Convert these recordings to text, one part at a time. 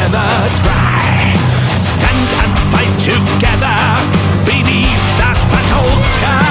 never try. Stand and fight together beneath that battle sky.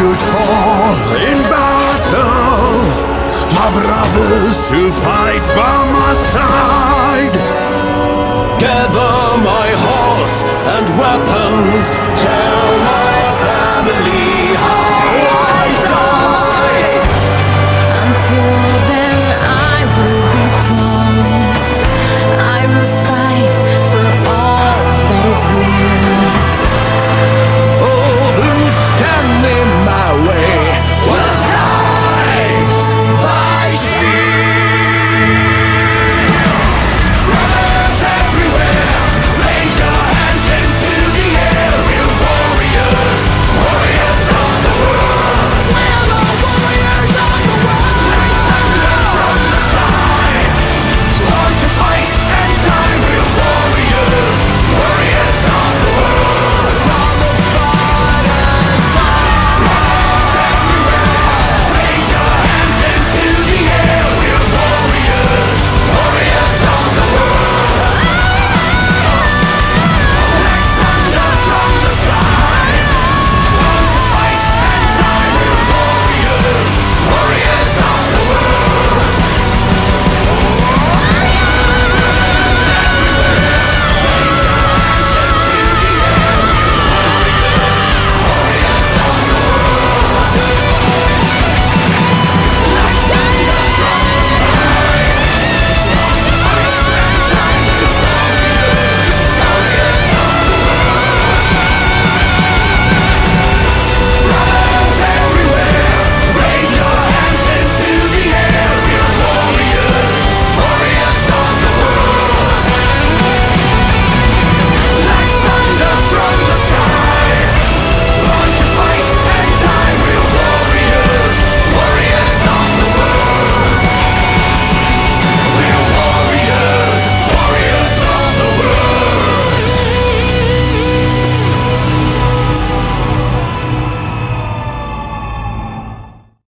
Should fall in battle, my brothers who fight by my side. Gather my horse and weapons. Tell my family